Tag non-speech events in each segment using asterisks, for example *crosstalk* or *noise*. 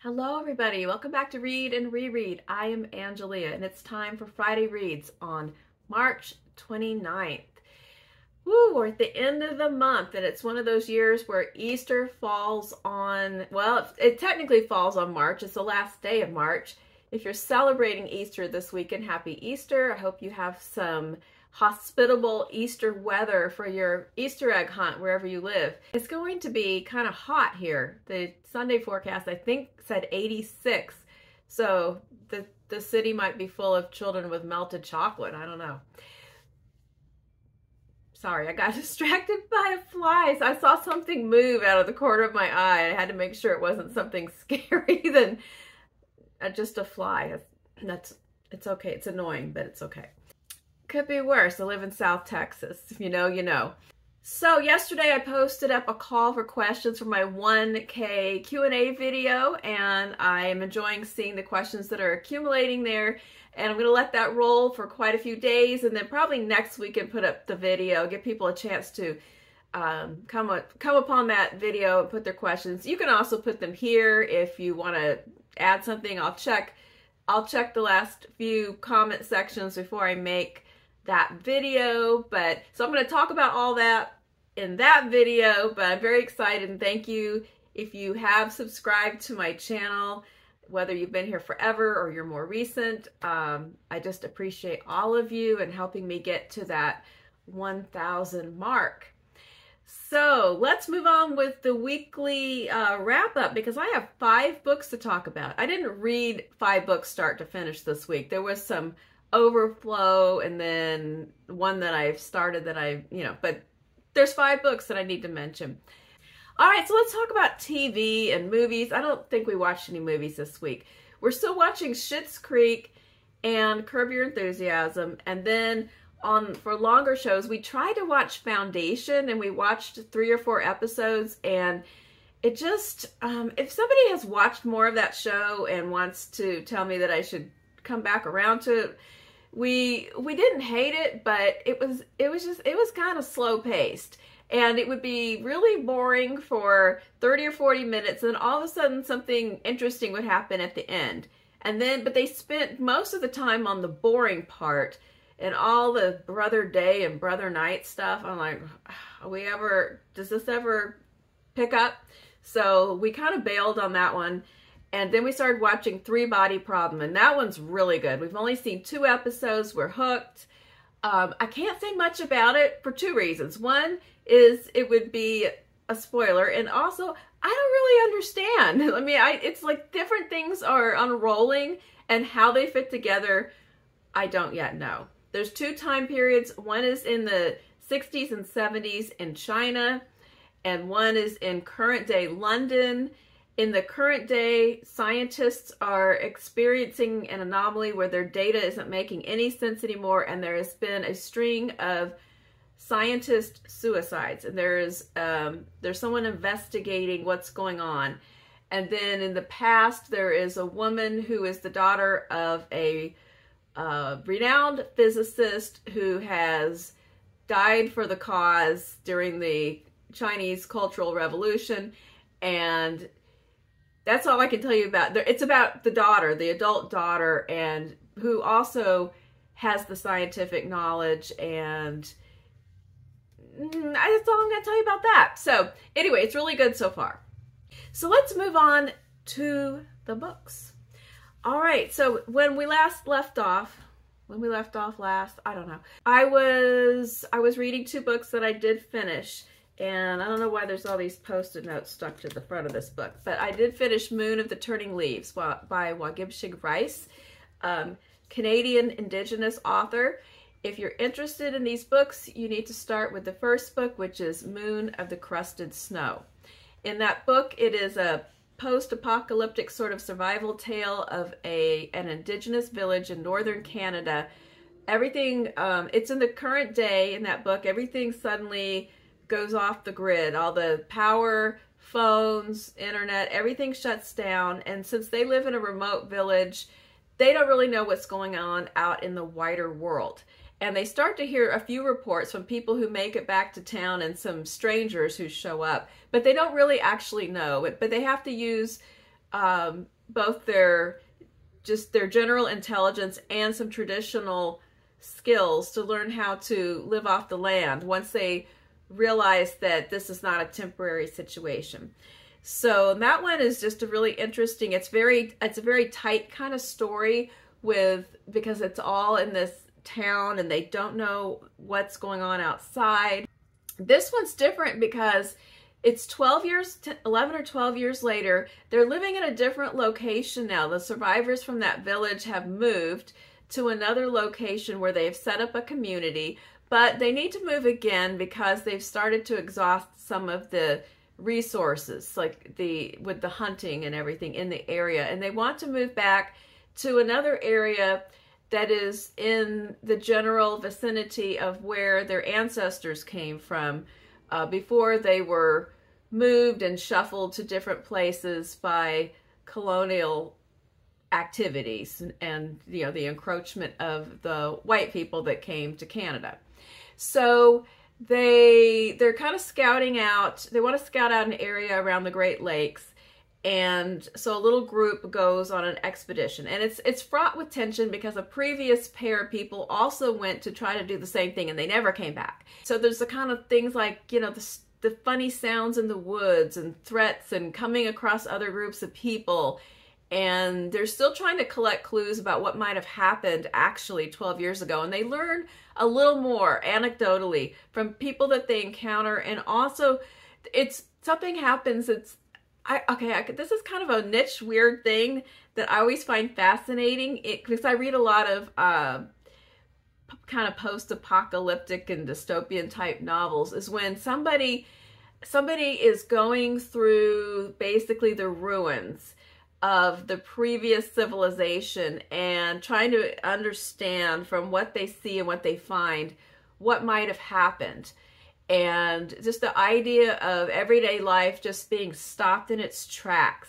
Hello, everybody. Welcome back to Read and Reread. I am Angelia, and it's time for Friday Reads on March 29th. Woo, we're at the end of the month, and it's one of those years where Easter falls on, well, it technically falls on March. It's the last day of March. If you're celebrating Easter this weekend, happy Easter. I hope you have some hospitable Easter weather for your Easter egg hunt wherever you live. It's going to be kind of hot here. The Sunday forecast, I think, said 86. So the, the city might be full of children with melted chocolate. I don't know. Sorry, I got *laughs* distracted by a fly. I saw something move out of the corner of my eye. I had to make sure it wasn't something *laughs* scary than uh, just a fly. That's it's okay. It's annoying, but it's okay. Could be worse. I live in South Texas. If *laughs* you know, you know. So yesterday I posted up a call for questions for my 1K Q&A video and I am enjoying seeing the questions that are accumulating there and I'm going to let that roll for quite a few days and then probably next week and put up the video, give people a chance to um, come, up, come upon that video and put their questions. You can also put them here if you want to add something. I'll check I'll check the last few comment sections before I make that video. But so I'm going to talk about all that in that video, but I'm very excited and thank you if you have subscribed to my channel, whether you've been here forever or you're more recent. Um, I just appreciate all of you and helping me get to that 1,000 mark. So let's move on with the weekly uh, wrap up because I have five books to talk about. I didn't read five books start to finish this week. There was some overflow and then one that I've started that I, you know, but there's five books that I need to mention. All right, so let's talk about TV and movies. I don't think we watched any movies this week. We're still watching Schitt's Creek and Curb Your Enthusiasm, and then on for longer shows, we tried to watch Foundation, and we watched three or four episodes, and it just um, if somebody has watched more of that show and wants to tell me that I should come back around to it we we didn't hate it, but it was it was just it was kind of slow paced. And it would be really boring for 30 or 40 minutes, and then all of a sudden something interesting would happen at the end. And then, but they spent most of the time on the boring part and all the brother day and brother night stuff. I'm like, we ever, does this ever pick up? So we kind of bailed on that one. And then we started watching Three Body Problem, and that one's really good. We've only seen two episodes. We're hooked. Um, I can't say much about it for two reasons. One is it would be a spoiler, and also I don't really understand. *laughs* I mean, I it's like different things are unrolling, and how they fit together, I don't yet know. There's two time periods. One is in the 60s and 70s in China, and one is in current day London in the current day, scientists are experiencing an anomaly where their data isn't making any sense anymore, and there has been a string of scientist suicides, and there's um, there's someone investigating what's going on. And then in the past, there is a woman who is the daughter of a uh, renowned physicist who has died for the cause during the Chinese Cultural Revolution, and that's all I can tell you about. It's about the daughter, the adult daughter, and who also has the scientific knowledge and mm, that's all I'm going to tell you about that. So anyway, it's really good so far. So let's move on to the books. All right, so when we last left off, when we left off last, I don't know. I was I was reading two books that I did finish. And I don't know why there's all these post-it notes stuck to the front of this book, but I did finish Moon of the Turning Leaves by Waubgeshig Rice, um, Canadian Indigenous author. If you're interested in these books, you need to start with the first book, which is Moon of the Crusted Snow. In that book, it is a post-apocalyptic sort of survival tale of a an indigenous village in northern Canada. Everything, um, it's in the current day in that book. Everything suddenly goes off the grid. All the power, phones, internet, everything shuts down. And since they live in a remote village, they don't really know what's going on out in the wider world. And they start to hear a few reports from people who make it back to town and some strangers who show up, but they don't really actually know. But they have to use um, both their just their general intelligence and some traditional skills to learn how to live off the land once they realize that this is not a temporary situation. So that one is just a really interesting. It's very it's a very tight kind of story with because it's all in this town and they don't know what's going on outside. This one's different because it's 12 years 11 or 12 years later. They're living in a different location now. The survivors from that village have moved to another location where they've set up a community, but they need to move again because they've started to exhaust some of the resources like the with the hunting and everything in the area and they want to move back to another area that is in the general vicinity of where their ancestors came from uh, before they were moved and shuffled to different places by colonial activities and you know the encroachment of the white people that came to Canada. So they they're kind of scouting out. They want to scout out an area around the Great Lakes, and so a little group goes on an expedition, and it's it's fraught with tension because a previous pair of people also went to try to do the same thing, and they never came back. So there's the kind of things like you know the the funny sounds in the woods and threats and coming across other groups of people and they're still trying to collect clues about what might have happened actually 12 years ago and they learn a little more anecdotally from people that they encounter and also it's something happens it's I okay I, this is kind of a niche weird thing that I always find fascinating it, because I read a lot of uh, kind of post-apocalyptic and dystopian type novels is when somebody somebody is going through basically the ruins of the previous civilization and trying to understand from what they see and what they find what might have happened. And just the idea of everyday life just being stopped in its tracks.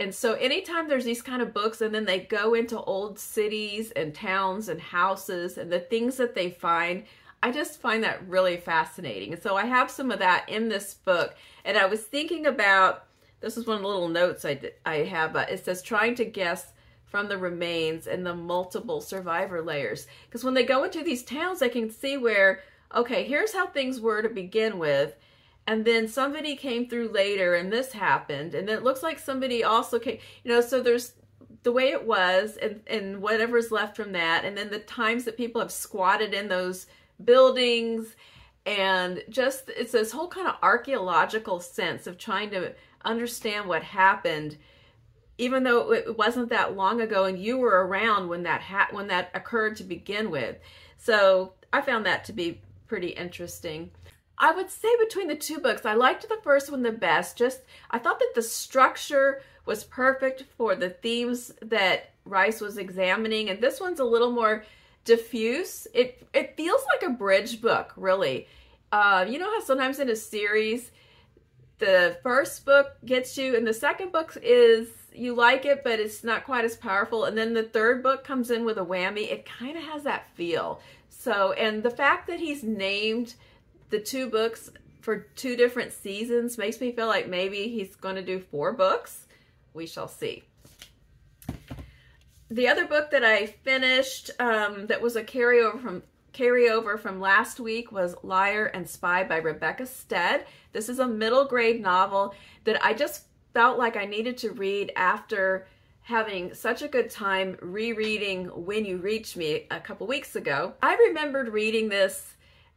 And so anytime there's these kind of books and then they go into old cities and towns and houses and the things that they find, I just find that really fascinating. And so I have some of that in this book. And I was thinking about this is one of the little notes I, I have. Uh, it says trying to guess from the remains and the multiple survivor layers. Because when they go into these towns, they can see where, okay, here's how things were to begin with. And then somebody came through later and this happened. And then it looks like somebody also came, you know, so there's the way it was and, and whatever's left from that. And then the times that people have squatted in those buildings and just it's this whole kind of archaeological sense of trying to understand what happened even though it wasn't that long ago and you were around when that ha- when that occurred to begin with. So, I found that to be pretty interesting. I would say between the two books, I liked the first one the best. Just I thought that the structure was perfect for the themes that Rice was examining and this one's a little more diffuse. It it feels like a bridge book, really. Uh, you know how sometimes in a series the first book gets you and the second book is you like it but it's not quite as powerful. And then the third book comes in with a whammy. It kind of has that feel. So and the fact that he's named the two books for two different seasons makes me feel like maybe he's going to do four books. We shall see. The other book that i finished um, that was a carryover from carryover from last week was Liar and Spy by Rebecca Stead. This is a middle grade novel that I just felt like I needed to read after having such a good time rereading When You Reach Me a couple weeks ago. I remembered reading this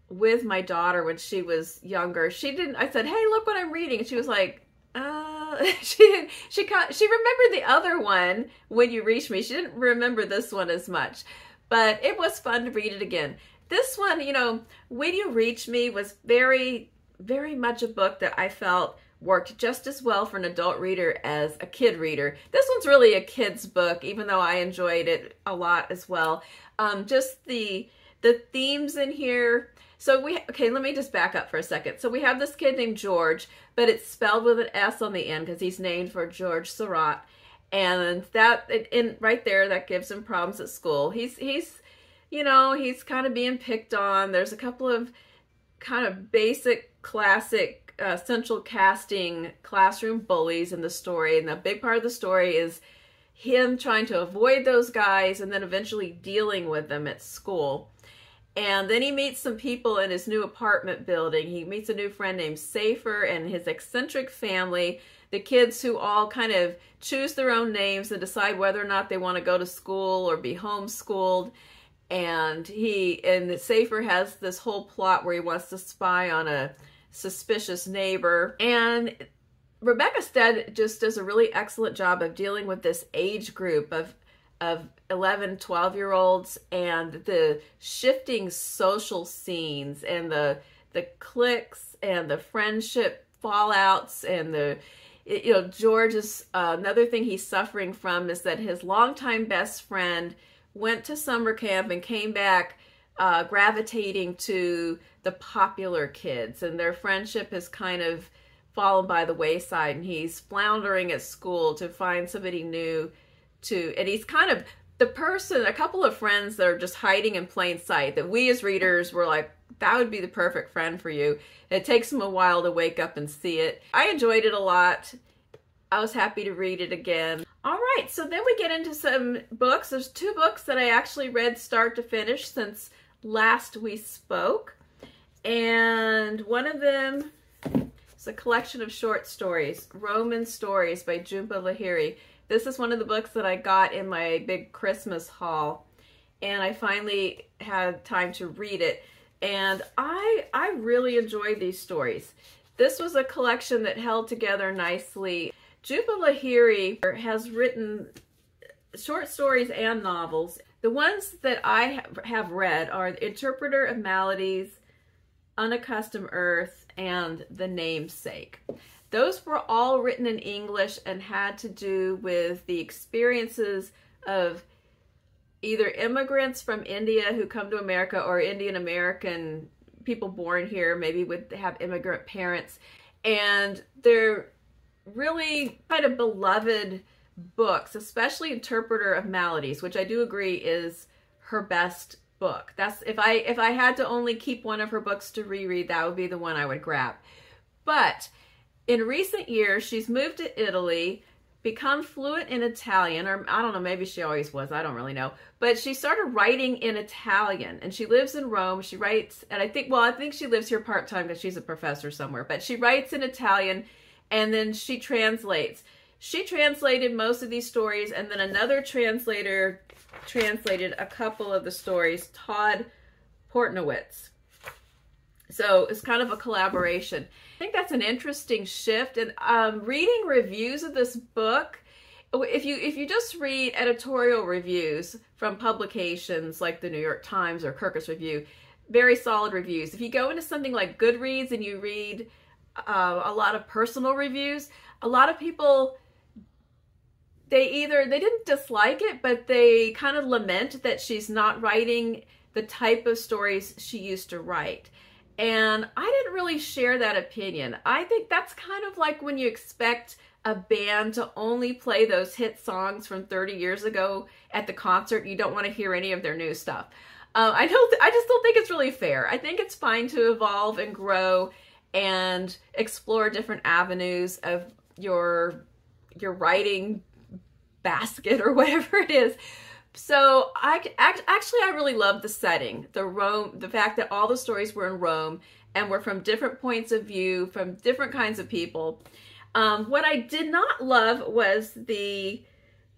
with my daughter when she was younger. She didn't, I said, hey, look what I'm reading. And she was like, uh, *laughs* she didn't, she, she remembered the other one, When You Reach Me. She didn't remember this one as much but it was fun to read it again. This one, you know, When You Reach Me was very, very much a book that I felt worked just as well for an adult reader as a kid reader. This one's really a kid's book, even though I enjoyed it a lot as well. Um, just the the themes in here. So we okay, let me just back up for a second. So we have this kid named George, but it's spelled with an S on the end because he's named for Georges Seurat and that in right there that gives him problems at school he's he's you know he's kind of being picked on there's a couple of kind of basic classic uh, central casting classroom bullies in the story, and the big part of the story is him trying to avoid those guys and then eventually dealing with them at school. And then he meets some people in his new apartment building. He meets a new friend named Safer and his eccentric family, the kids who all kind of choose their own names and decide whether or not they want to go to school or be homeschooled. And he and Safer has this whole plot where he wants to spy on a suspicious neighbor. And Rebecca Stead just does a really excellent job of dealing with this age group of of 11 12 year olds and the shifting social scenes and the the cliques and the friendship fallouts and the you know george is uh, another thing he's suffering from is that his longtime best friend went to summer camp and came back uh, gravitating to the popular kids and their friendship has kind of fallen by the wayside and he's floundering at school to find somebody new to and he's kind of the person a couple of friends that are just hiding in plain sight that we as readers were like that would be the perfect friend for you. It takes him a while to wake up and see it. I enjoyed it a lot. I was happy to read it again. All right so then we get into some books. There's two books that i actually read start to finish since last we spoke and one of them is a collection of short stories roman stories by jhumpa lahiri this is one of the books that I got in my big Christmas haul, and I finally had time to read it. And I I really enjoyed these stories. This was a collection that held together nicely. Jhumpa Lahiri has written short stories and novels. The ones that I have read are The Interpreter of Maladies, Unaccustomed Earth, and The Namesake. Those were all written in English and had to do with the experiences of either immigrants from India who come to America or Indian American people born here, maybe would have immigrant parents. And they're really kind of beloved books, especially Interpreter of Maladies, which I do agree is her best book. That's if I if I had to only keep one of her books to reread, that would be the one I would grab. But in recent years, she's moved to Italy, become fluent in Italian, or I don't know, maybe she always was, I don't really know. But she started writing in Italian and she lives in Rome. She writes, and I think, well, I think she lives here part time because she's a professor somewhere, but she writes in Italian and then she translates. She translated most of these stories, and then another translator translated a couple of the stories, Todd Portnowitz. So it's kind of a collaboration. I think that's an interesting shift. And um, reading reviews of this book, if you if you just read editorial reviews from publications like the New York Times or Kirkus Review, very solid reviews. If you go into something like Goodreads and you read uh, a lot of personal reviews, a lot of people they either they didn't dislike it, but they kind of lament that she's not writing the type of stories she used to write. And I didn't really share that opinion. I think that's kind of like when you expect a band to only play those hit songs from 30 years ago at the concert. You don't want to hear any of their new stuff. Uh, I don't. I just don't think it's really fair. I think it's fine to evolve and grow and explore different avenues of your your writing basket or *laughs* whatever it is. So I actually I really love the setting, the Rome, the fact that all the stories were in Rome and were from different points of view, from different kinds of people. Um, what I did not love was the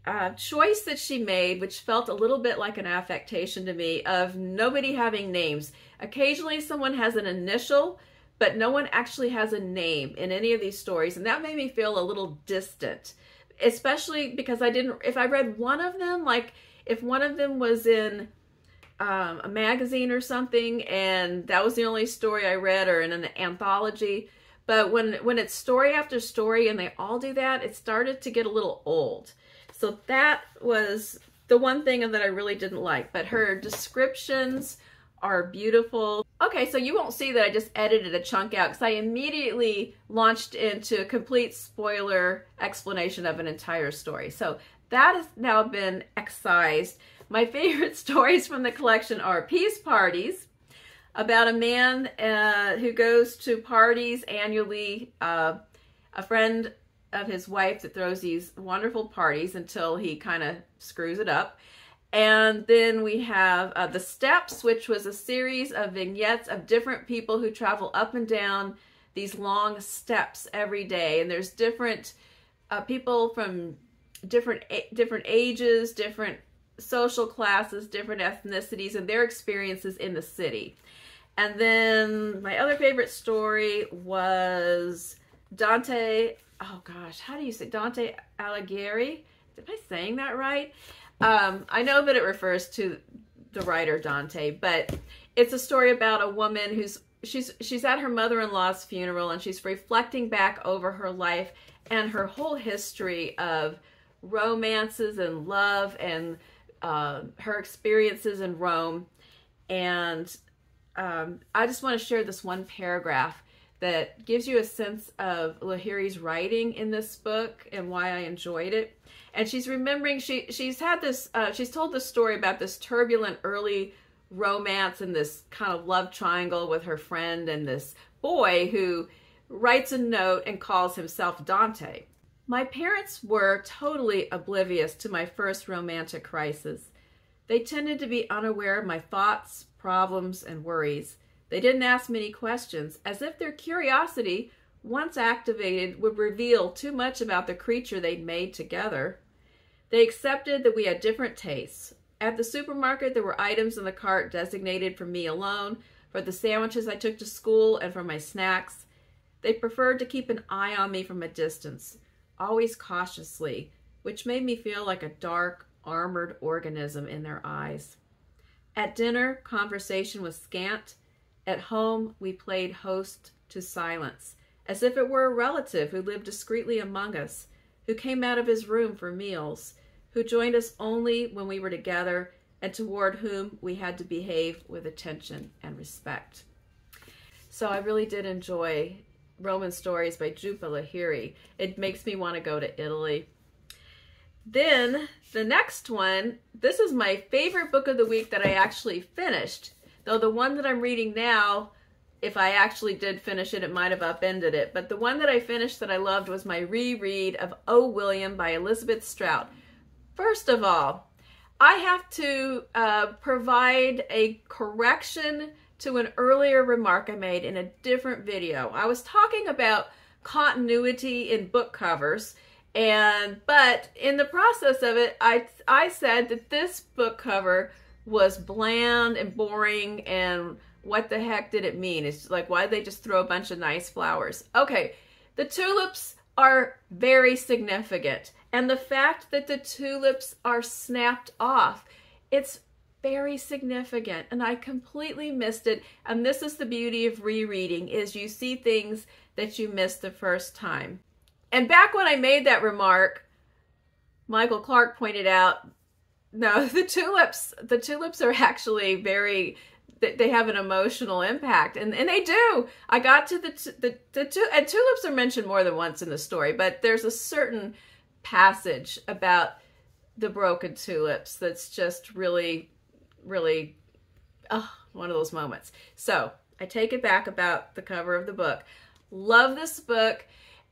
uh, choice that she made, which felt a little bit like an affectation to me, of nobody having names. Occasionally, someone has an initial, but no one actually has a name in any of these stories, and that made me feel a little distant. Especially because I didn't. If I read one of them, like if one of them was in um, a magazine or something and that was the only story I read or in an anthology. But when when it's story after story and they all do that, it started to get a little old. So that was the one thing that I really didn't like. But her descriptions are beautiful. Okay, so you won't see that I just edited a chunk out because I immediately launched into a complete spoiler explanation of an entire story. So that has now been excised. My favorite *laughs* stories from the collection are P's Parties, about a man uh, who goes to parties annually. Uh, a friend of his wife that throws these wonderful parties until he kind of screws it up. And then we have uh, The Steps, which was a series of vignettes of different people who travel up and down these long steps every day. And there's different uh, people from different different ages, different social classes, different ethnicities, and their experiences in the city. And then my other favorite story was Dante. Oh gosh, how do you say Dante Alighieri? Am I saying that right? Um, I know that it refers to the writer Dante, but it's a story about a woman who's she's she's at her mother-in-law's funeral and she's reflecting back over her life and her whole history of romances and love and uh, her experiences in Rome. And um, I just want to share this one paragraph that gives you a sense of Lahiri's writing in this book and why I enjoyed it. And she's remembering she she's had this uh, she's told this story about this turbulent early romance and this kind of love triangle with her friend and this boy who writes a note and calls himself Dante. My parents were totally oblivious to my first romantic crisis. They tended to be unaware of my thoughts, problems, and worries. They didn't ask many questions, as if their curiosity, once activated, would reveal too much about the creature they'd made together. They accepted that we had different tastes. At the supermarket, there were items in the cart designated for me alone, for the sandwiches I took to school, and for my snacks. They preferred to keep an eye on me from a distance, always cautiously, which made me feel like a dark, armored organism in their eyes. At dinner, conversation was scant, at home, we played host to silence, as if it were a relative who lived discreetly among us, who came out of his room for meals, who joined us only when we were together, and toward whom we had to behave with attention and respect. So I really did enjoy Roman Stories by Jhumpa Lahiri. It makes me want to go to Italy. Then the next one, this is my favorite book of the week that I actually finished. Though the one that I'm reading now, if I actually did finish it, it might have upended it. But the one that I finished that I loved was my reread of O. William by Elizabeth Strout. First of all, I have to uh, provide a correction to an earlier remark I made in a different video. I was talking about continuity in book covers and but in the process of it I I said that this book cover was bland and boring and what the heck did it mean? It's like, why did they just throw a bunch of nice flowers? Okay, the tulips are very significant. And the fact that the tulips are snapped off, it's very significant. And I completely missed it. And this is the beauty of rereading is you see things that you missed the first time. And back when I made that remark, Michael Clark pointed out no, *laughs* the tulips, the tulips are actually very they have an emotional impact and, and they do i got to the the, the two and tulips are mentioned more than once in the story but there's a certain passage about the broken tulips that's just really really oh, one of those moments so i take it back about the cover of the book love this book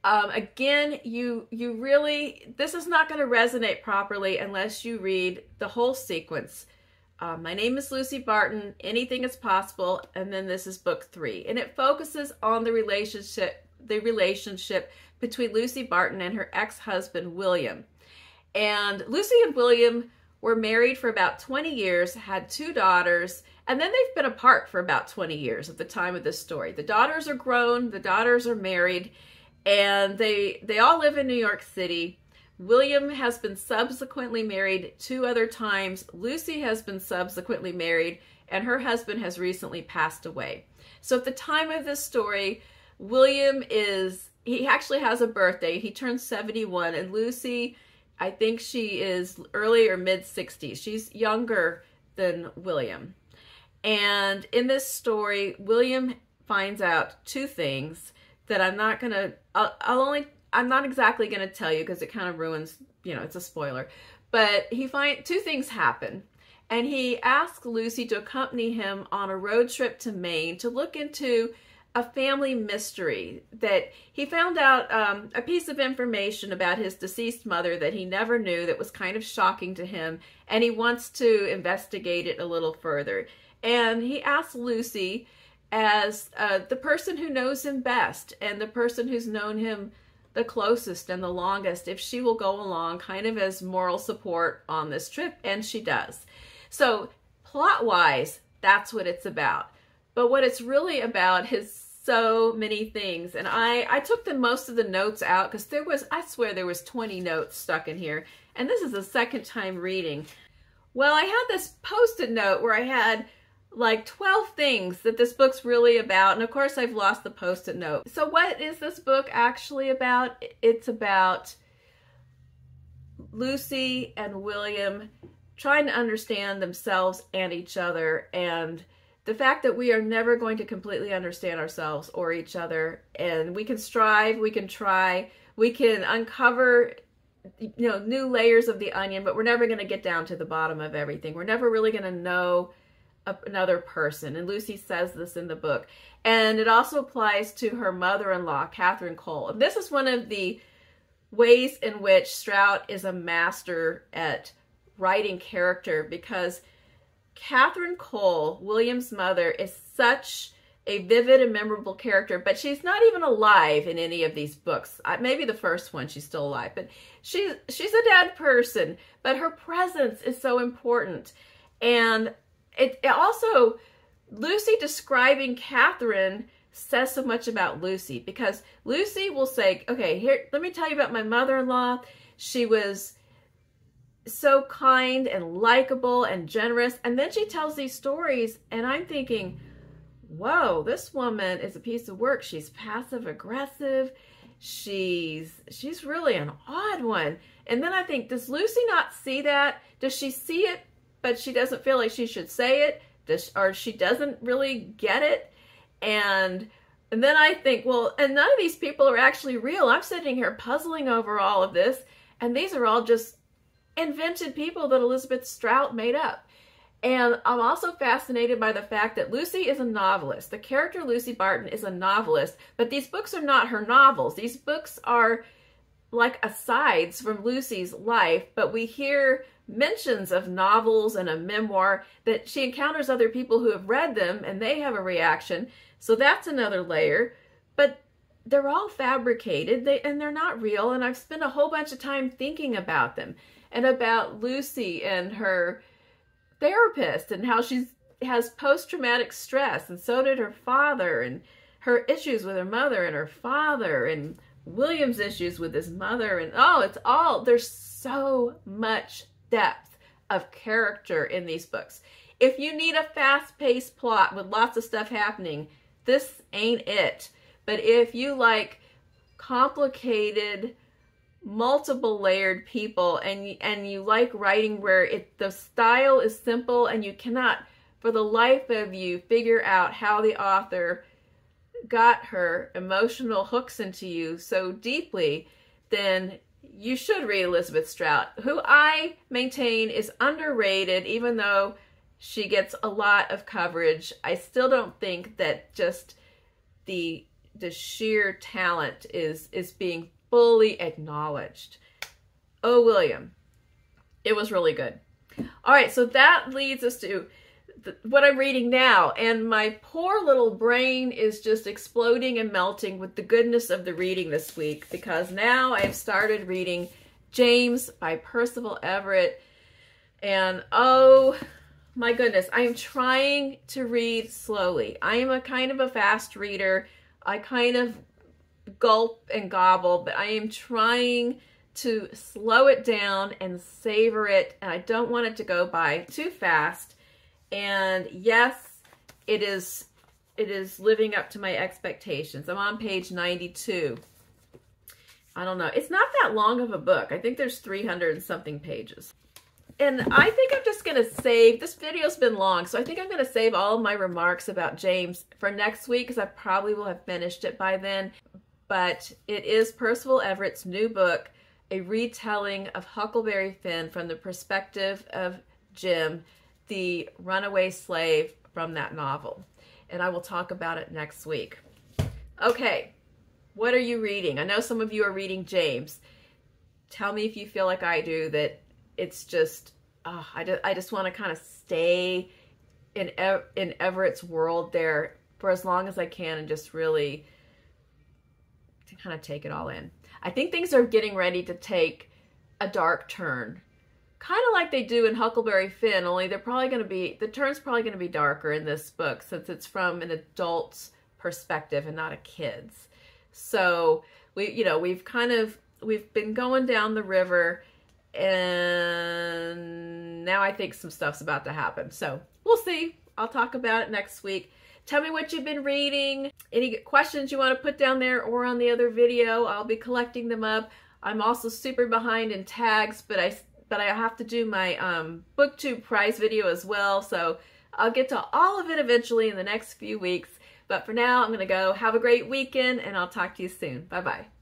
um, again, you you really this is not going to resonate properly unless you read the whole sequence. Uh, my name is Lucy Barton. Anything is possible, and then this is book three, and it focuses on the relationship the relationship between Lucy Barton and her ex-husband William. And Lucy and William were married for about 20 years, had two daughters, and then they've been apart for about 20 years at the time of this story. The daughters are grown, the daughters are married, and they they all live in New York City. William has been subsequently married two other times. Lucy has been subsequently married, and her husband has recently passed away. So at the time of this story, William is he actually has a birthday. He turns 71, and Lucy, I think she is early or mid 60s. She's younger than William. And in this story, William finds out two things that I'm not gonna. I'll, I'll only. I'm not exactly gonna tell you because it kind of ruins. You know, it's a spoiler. But he find two things happen, and he asks Lucy to accompany him on a road trip to Maine to look into a family mystery that he found out um, a piece of information about his deceased mother that he never knew that was kind of shocking to him, and he wants to investigate it a little further. And he asked Lucy, as uh, the person who knows him best and the person who's known him the closest and the longest, if she will go along kind of as moral support on this trip, and she does. So, plot wise, that's what it's about. But what it's really about is so many things. And I, I took the most of the notes out because there was, I swear there was 20 notes stuck in here. And this is the second time reading. Well, I had this post-it note where I had like 12 things that this book's really about. And of course, I've lost the post-it note. So what is this book actually about? It's about Lucy and William trying to understand themselves and each other and the fact that we are never going to completely understand ourselves or each other and we can strive we can try we can uncover you know new layers of the onion but we're never going to get down to the bottom of everything. We're never really going to know another person and lucy says this in the book. And it also applies to her mother-in-law catherine cole. This is one of the ways in which strout is a master at writing character because Catherine Cole, William's mother, is such a vivid and memorable character, but she's not even alive in any of these books. Maybe the first one she's still alive, but she's she's a dead person, but her presence is so important. And it, it also Lucy describing Catherine says so much about Lucy because Lucy will say, "Okay, here let me tell you about my mother-in-law. She was so kind and likable and generous. And then she tells these stories, and I'm thinking, whoa, this woman is a piece of work. She's passive aggressive. She's she's really an odd one. And then I think, does Lucy not see that? Does she see it, but she doesn't feel like she should say it? Does or she doesn't really get it? And and then I think, well, and none of these people are actually real. I'm sitting here puzzling over all of this, and these are all just invented people that Elizabeth Strout made up. And I'm also fascinated by the fact that Lucy is a novelist. The character Lucy Barton is a novelist, but these books are not her novels. These books are like asides from Lucy's life, but we hear mentions of novels and a memoir that she encounters other people who have read them and they have a reaction. So that's another layer. But they're all fabricated they, and they're not real. And I've spent a whole bunch of time thinking about them and about Lucy and her therapist and how she's has post-traumatic stress and so did her father and her issues with her mother and her father and William's issues with his mother and oh it's all there's so much depth of character in these books. If you need a fast-paced plot with lots of stuff happening, this ain't it. But if you like complicated multiple layered people and and you like writing where it the style is simple and you cannot for the life of you figure out how the author got her emotional hooks into you so deeply then you should read Elizabeth Strout who I maintain is underrated even though she gets a lot of coverage. I still don't think that just the the sheer talent is is being fully acknowledged. Oh, William. It was really good. All right, so that leads us to what I'm reading now, and my poor little brain is just exploding and melting with the goodness of the reading this week because now I've started reading James by Percival Everett, and oh my goodness, I am trying to read slowly. I am a kind of a fast reader. I kind of gulp and gobble, but I am trying to slow it down and savor it. And I don't want it to go by too fast. And yes, it is it is living up to my expectations. I'm on page 92. I don't know. It's not that long of a book. I think there's 300 and something pages. And I think I'm just going to save, this video's been long, so I think I'm going to save all of my remarks about James for next week because I probably will have finished it by then but it is Percival Everett's new book, a retelling of Huckleberry Finn from the perspective of Jim. the runaway slave from that novel. And I will talk about it next week. Okay, what are you reading? I know some of you are reading James. Tell me if you feel like I do that it's just, oh, I, just, I just want to kind of stay in, in Everett's world there for as long as I can and just really to kind of take it all in. I think things are getting ready to take a dark turn. Kind of like they do in Huckleberry Finn, only they're probably going to be, the turn's probably going to be darker in this book since it's from an adult's perspective and not a kid's. So, we, you know, we've kind of, we've been going down the river and now I think some stuff's about to happen. So, we'll see. I'll talk about it next week. Tell me what you've been reading. Any questions you want to put down there or on the other video. I'll be collecting them up. I'm also super behind in tags, but I but I have to do my um, booktube prize video as well. So I'll get to all of it eventually in the next few weeks. But for now, I'm going to go. Have a great weekend, and I'll talk to you soon. Bye-bye.